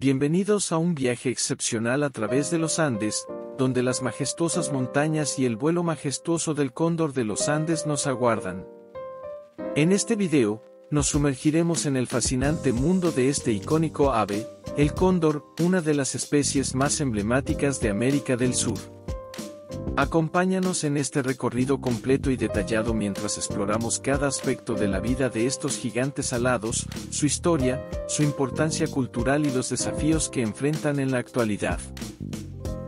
Bienvenidos a un viaje excepcional a través de los Andes, donde las majestuosas montañas y el vuelo majestuoso del cóndor de los Andes nos aguardan. En este video, nos sumergiremos en el fascinante mundo de este icónico ave, el cóndor, una de las especies más emblemáticas de América del Sur. Acompáñanos en este recorrido completo y detallado mientras exploramos cada aspecto de la vida de estos gigantes alados, su historia, su importancia cultural y los desafíos que enfrentan en la actualidad.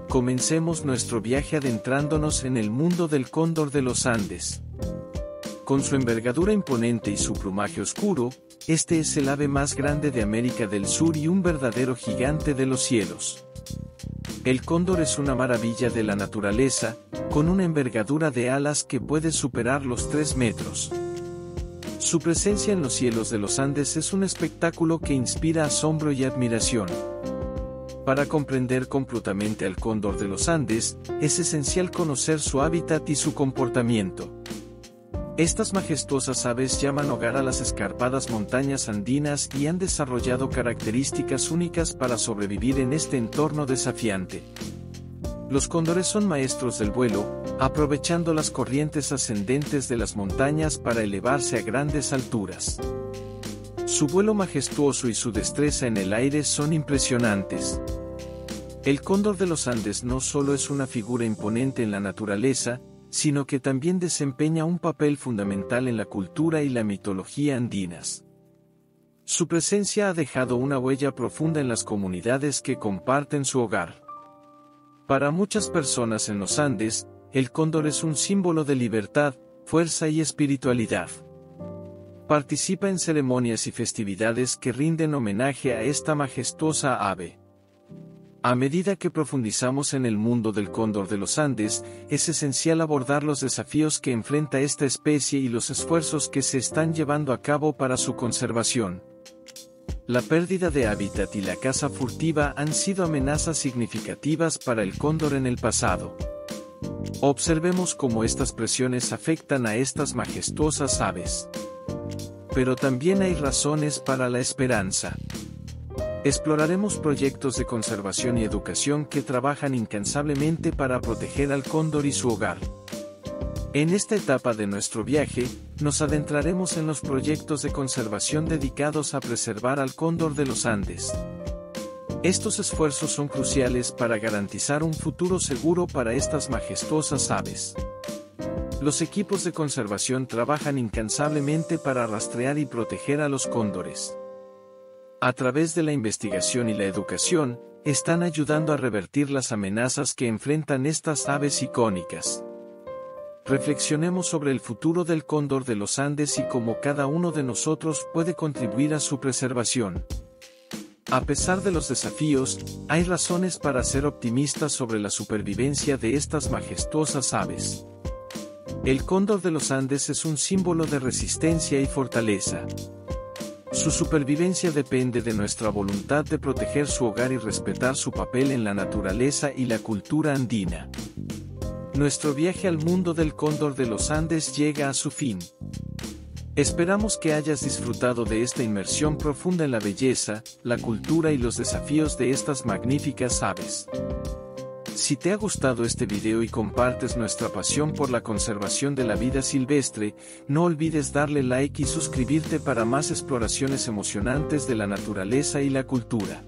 Comencemos nuestro viaje adentrándonos en el mundo del cóndor de los Andes. Con su envergadura imponente y su plumaje oscuro, este es el ave más grande de América del Sur y un verdadero gigante de los cielos. El cóndor es una maravilla de la naturaleza, con una envergadura de alas que puede superar los 3 metros. Su presencia en los cielos de los Andes es un espectáculo que inspira asombro y admiración. Para comprender completamente al cóndor de los Andes, es esencial conocer su hábitat y su comportamiento. Estas majestuosas aves llaman hogar a las escarpadas montañas andinas y han desarrollado características únicas para sobrevivir en este entorno desafiante. Los cóndores son maestros del vuelo, aprovechando las corrientes ascendentes de las montañas para elevarse a grandes alturas. Su vuelo majestuoso y su destreza en el aire son impresionantes. El cóndor de los Andes no solo es una figura imponente en la naturaleza, sino que también desempeña un papel fundamental en la cultura y la mitología andinas. Su presencia ha dejado una huella profunda en las comunidades que comparten su hogar. Para muchas personas en los Andes, el cóndor es un símbolo de libertad, fuerza y espiritualidad. Participa en ceremonias y festividades que rinden homenaje a esta majestuosa ave. A medida que profundizamos en el mundo del cóndor de los Andes, es esencial abordar los desafíos que enfrenta esta especie y los esfuerzos que se están llevando a cabo para su conservación. La pérdida de hábitat y la caza furtiva han sido amenazas significativas para el cóndor en el pasado. Observemos cómo estas presiones afectan a estas majestuosas aves. Pero también hay razones para la esperanza. Exploraremos proyectos de conservación y educación que trabajan incansablemente para proteger al cóndor y su hogar. En esta etapa de nuestro viaje, nos adentraremos en los proyectos de conservación dedicados a preservar al cóndor de los Andes. Estos esfuerzos son cruciales para garantizar un futuro seguro para estas majestuosas aves. Los equipos de conservación trabajan incansablemente para rastrear y proteger a los cóndores. A través de la investigación y la educación, están ayudando a revertir las amenazas que enfrentan estas aves icónicas. Reflexionemos sobre el futuro del cóndor de los Andes y cómo cada uno de nosotros puede contribuir a su preservación. A pesar de los desafíos, hay razones para ser optimistas sobre la supervivencia de estas majestuosas aves. El cóndor de los Andes es un símbolo de resistencia y fortaleza. Su supervivencia depende de nuestra voluntad de proteger su hogar y respetar su papel en la naturaleza y la cultura andina. Nuestro viaje al mundo del cóndor de los Andes llega a su fin. Esperamos que hayas disfrutado de esta inmersión profunda en la belleza, la cultura y los desafíos de estas magníficas aves. Si te ha gustado este video y compartes nuestra pasión por la conservación de la vida silvestre, no olvides darle like y suscribirte para más exploraciones emocionantes de la naturaleza y la cultura.